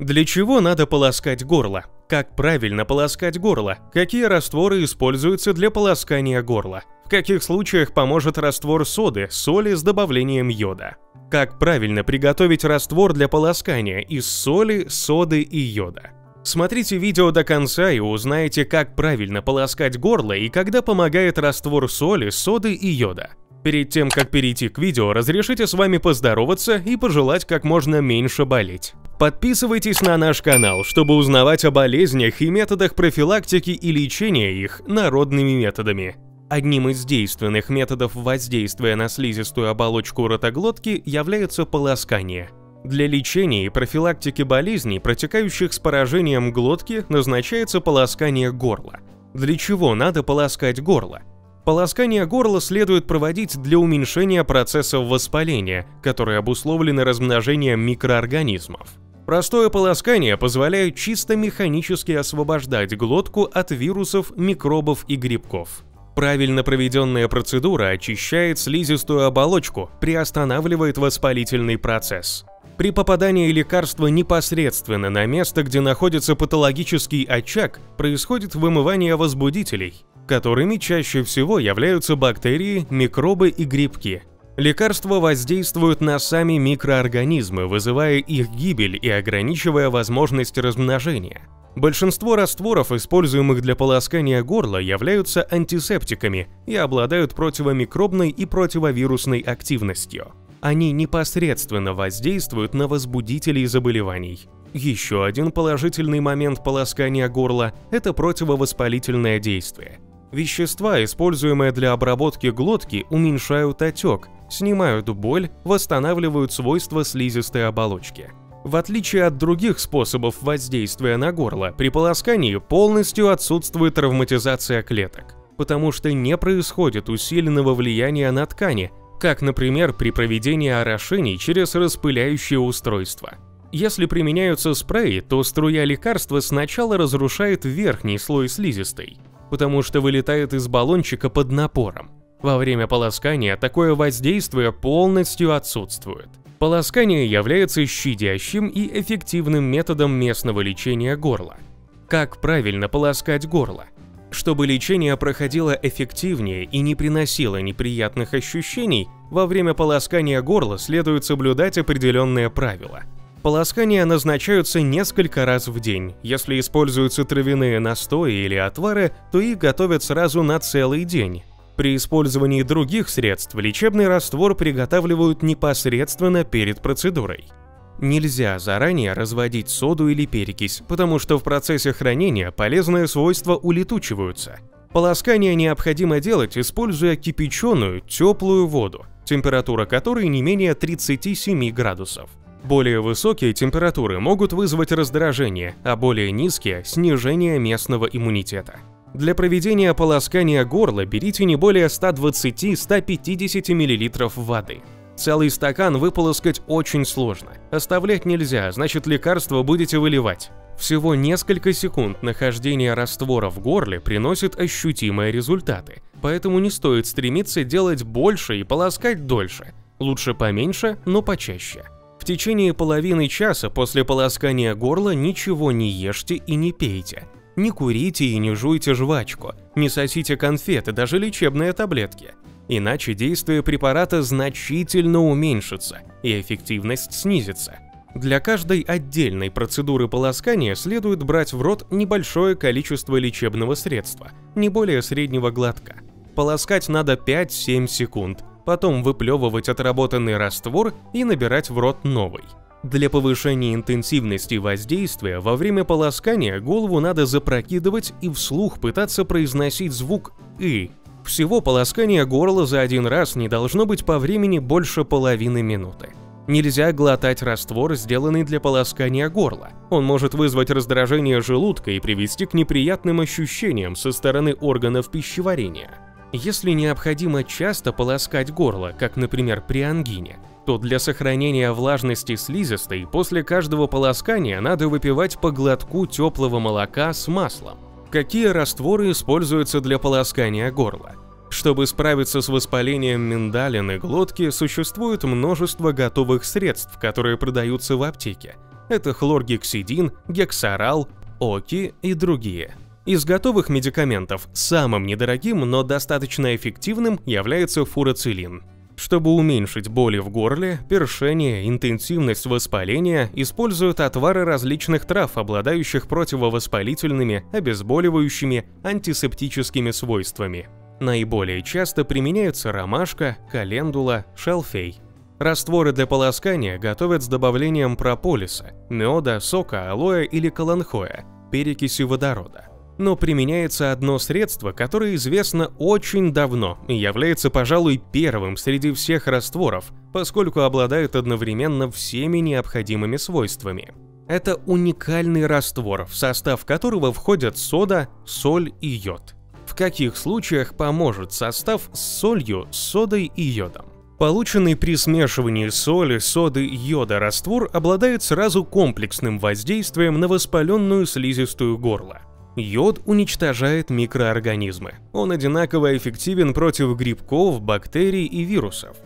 Для чего надо полоскать горло? Как правильно полоскать горло? Какие растворы используются для полоскания горла? В каких случаях поможет раствор соды, соли с добавлением йода? Как правильно приготовить раствор для полоскания из соли, соды и йода? Смотрите видео до конца и узнаете, как правильно полоскать горло и когда помогает раствор соли, соды и йода. Перед тем, как перейти к видео, разрешите с вами поздороваться и пожелать как можно меньше болеть. Подписывайтесь на наш канал, чтобы узнавать о болезнях и методах профилактики и лечения их народными методами. Одним из действенных методов воздействия на слизистую оболочку ротоглотки является полоскание. Для лечения и профилактики болезней, протекающих с поражением глотки, назначается полоскание горла. Для чего надо полоскать горло? Полоскание горла следует проводить для уменьшения процессов воспаления, которые обусловлены размножением микроорганизмов. Простое полоскание позволяет чисто механически освобождать глотку от вирусов, микробов и грибков. Правильно проведенная процедура очищает слизистую оболочку, приостанавливает воспалительный процесс. При попадании лекарства непосредственно на место, где находится патологический очаг, происходит вымывание возбудителей, которыми чаще всего являются бактерии, микробы и грибки. Лекарства воздействуют на сами микроорганизмы, вызывая их гибель и ограничивая возможность размножения. Большинство растворов, используемых для полоскания горла, являются антисептиками и обладают противомикробной и противовирусной активностью. Они непосредственно воздействуют на возбудителей заболеваний. Еще один положительный момент полоскания горла – это противовоспалительное действие – Вещества, используемые для обработки глотки, уменьшают отек, снимают боль, восстанавливают свойства слизистой оболочки. В отличие от других способов воздействия на горло, при полоскании полностью отсутствует травматизация клеток, потому что не происходит усиленного влияния на ткани, как, например, при проведении орошений через распыляющее устройство. Если применяются спреи, то струя лекарства сначала разрушает верхний слой слизистой, потому что вылетает из баллончика под напором. Во время полоскания такое воздействие полностью отсутствует. Полоскание является щадящим и эффективным методом местного лечения горла. Как правильно полоскать горло? Чтобы лечение проходило эффективнее и не приносило неприятных ощущений, во время полоскания горла следует соблюдать определенные правила – Полоскания назначаются несколько раз в день. Если используются травяные настои или отвары, то их готовят сразу на целый день. При использовании других средств лечебный раствор приготавливают непосредственно перед процедурой. Нельзя заранее разводить соду или перекись, потому что в процессе хранения полезные свойства улетучиваются. Полоскание необходимо делать, используя кипяченую, теплую воду, температура которой не менее 37 градусов. Более высокие температуры могут вызвать раздражение, а более низкие – снижение местного иммунитета. Для проведения полоскания горла берите не более 120-150 мл воды. Целый стакан выполоскать очень сложно. Оставлять нельзя, значит лекарство будете выливать. Всего несколько секунд нахождения раствора в горле приносит ощутимые результаты, поэтому не стоит стремиться делать больше и полоскать дольше. Лучше поменьше, но почаще. В течение половины часа после полоскания горла ничего не ешьте и не пейте. Не курите и не жуйте жвачку, не сосите конфеты, даже лечебные таблетки. Иначе действие препарата значительно уменьшится и эффективность снизится. Для каждой отдельной процедуры полоскания следует брать в рот небольшое количество лечебного средства, не более среднего глотка. Полоскать надо 5-7 секунд, потом выплевывать отработанный раствор и набирать в рот новый. Для повышения интенсивности воздействия во время полоскания голову надо запрокидывать и вслух пытаться произносить звук «и». Всего полоскания горла за один раз не должно быть по времени больше половины минуты. Нельзя глотать раствор, сделанный для полоскания горла. Он может вызвать раздражение желудка и привести к неприятным ощущениям со стороны органов пищеварения. Если необходимо часто полоскать горло, как, например, при ангине, то для сохранения влажности слизистой после каждого полоскания надо выпивать по глотку теплого молока с маслом. Какие растворы используются для полоскания горла? Чтобы справиться с воспалением миндалин и глотки, существует множество готовых средств, которые продаются в аптеке. Это хлоргексидин, гексарал, оки и другие. Из готовых медикаментов самым недорогим, но достаточно эффективным является фурацилин. Чтобы уменьшить боли в горле, першение, интенсивность воспаления, используют отвары различных трав, обладающих противовоспалительными, обезболивающими, антисептическими свойствами. Наиболее часто применяются ромашка, календула, шалфей. Растворы для полоскания готовят с добавлением прополиса, меда, сока алоэ или каланхоя, перекиси водорода но применяется одно средство, которое известно очень давно и является, пожалуй, первым среди всех растворов, поскольку обладает одновременно всеми необходимыми свойствами. Это уникальный раствор, в состав которого входят сода, соль и йод. В каких случаях поможет состав с солью, содой и йодом? Полученный при смешивании соли, соды и йода раствор обладает сразу комплексным воздействием на воспаленную слизистую горло. Йод уничтожает микроорганизмы. Он одинаково эффективен против грибков, бактерий и вирусов.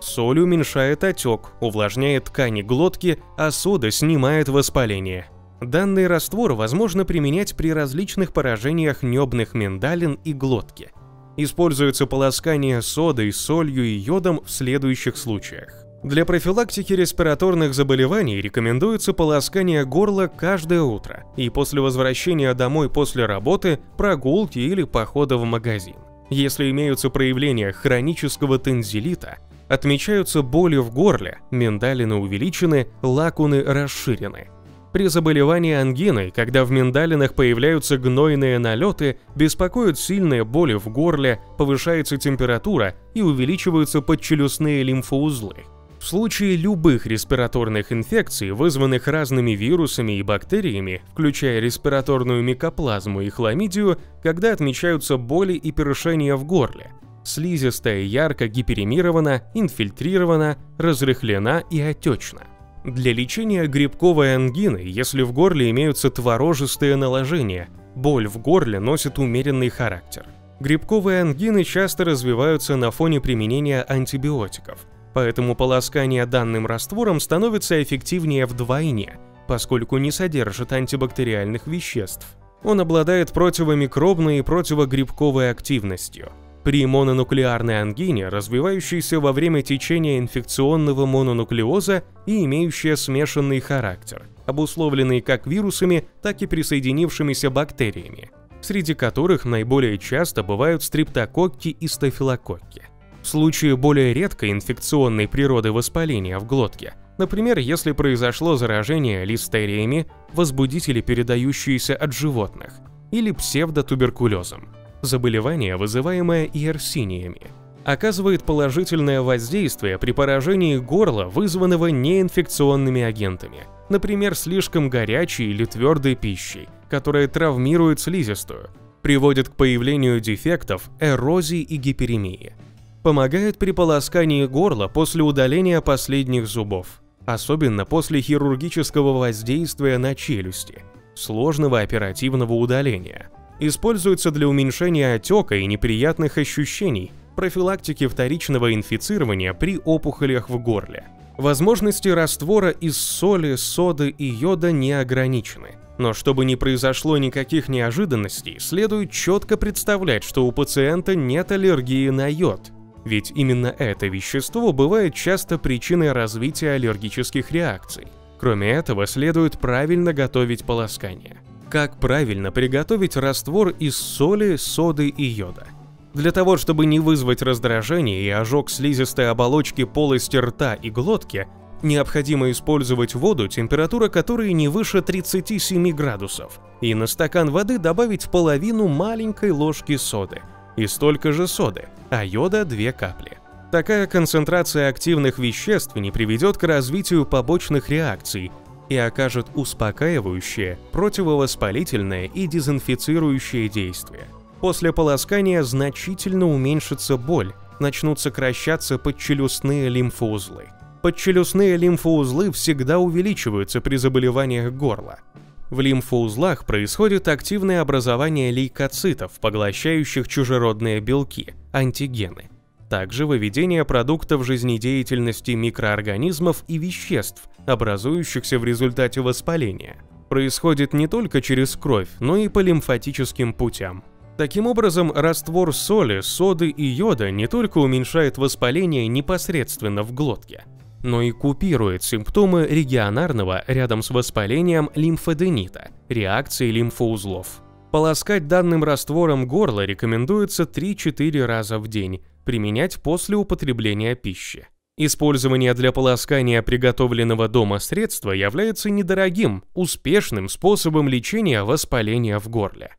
Соль уменьшает отек, увлажняет ткани глотки, а сода снимает воспаление. Данный раствор возможно применять при различных поражениях небных миндалин и глотки. Используется полоскание содой, солью и йодом в следующих случаях. Для профилактики респираторных заболеваний рекомендуется полоскание горла каждое утро и после возвращения домой после работы, прогулки или похода в магазин. Если имеются проявления хронического тензилита, отмечаются боли в горле, миндалины увеличены, лакуны расширены. При заболевании ангиной, когда в миндалинах появляются гнойные налеты, беспокоят сильные боли в горле, повышается температура и увеличиваются подчелюстные лимфоузлы. В случае любых респираторных инфекций, вызванных разными вирусами и бактериями, включая респираторную микоплазму и хламидию, когда отмечаются боли и першения в горле, слизистая ярко гиперемирована, инфильтрирована, разрыхлена и отечна. Для лечения грибковой ангины, если в горле имеются творожистые наложения, боль в горле носит умеренный характер. Грибковые ангины часто развиваются на фоне применения антибиотиков – Поэтому полоскание данным раствором становится эффективнее вдвойне, поскольку не содержит антибактериальных веществ. Он обладает противомикробной и противогрибковой активностью. При мононуклеарной ангине, развивающейся во время течения инфекционного мононуклеоза и имеющая смешанный характер, обусловленный как вирусами, так и присоединившимися бактериями, среди которых наиболее часто бывают стрептококки и стафилококки. В случае более редкой инфекционной природы воспаления в глотке, например, если произошло заражение листериями, возбудители, передающиеся от животных, или псевдотуберкулезом, заболевание, вызываемое иерсиниями, оказывает положительное воздействие при поражении горла, вызванного неинфекционными агентами, например, слишком горячей или твердой пищей, которая травмирует слизистую, приводит к появлению дефектов, эрозии и гиперемии – Помогает при полоскании горла после удаления последних зубов, особенно после хирургического воздействия на челюсти, сложного оперативного удаления. Используется для уменьшения отека и неприятных ощущений, профилактики вторичного инфицирования при опухолях в горле. Возможности раствора из соли, соды и йода не ограничены. Но чтобы не произошло никаких неожиданностей, следует четко представлять, что у пациента нет аллергии на йод, ведь именно это вещество бывает часто причиной развития аллергических реакций. Кроме этого, следует правильно готовить полоскание. Как правильно приготовить раствор из соли, соды и йода? Для того, чтобы не вызвать раздражение и ожог слизистой оболочки полости рта и глотки, необходимо использовать воду, температура которой не выше 37 градусов, и на стакан воды добавить половину маленькой ложки соды – и столько же соды, а йода 2 капли. Такая концентрация активных веществ не приведет к развитию побочных реакций и окажет успокаивающее, противовоспалительное и дезинфицирующее действие. После полоскания значительно уменьшится боль, начнут сокращаться подчелюстные лимфоузлы. Подчелюстные лимфоузлы всегда увеличиваются при заболеваниях горла. В лимфоузлах происходит активное образование лейкоцитов, поглощающих чужеродные белки, антигены. Также выведение продуктов жизнедеятельности микроорганизмов и веществ, образующихся в результате воспаления, происходит не только через кровь, но и по лимфатическим путям. Таким образом, раствор соли, соды и йода не только уменьшает воспаление непосредственно в глотке, но и купирует симптомы регионарного рядом с воспалением лимфоденита, реакции лимфоузлов. Полоскать данным раствором горло рекомендуется 3-4 раза в день, применять после употребления пищи. Использование для полоскания приготовленного дома средства является недорогим, успешным способом лечения воспаления в горле.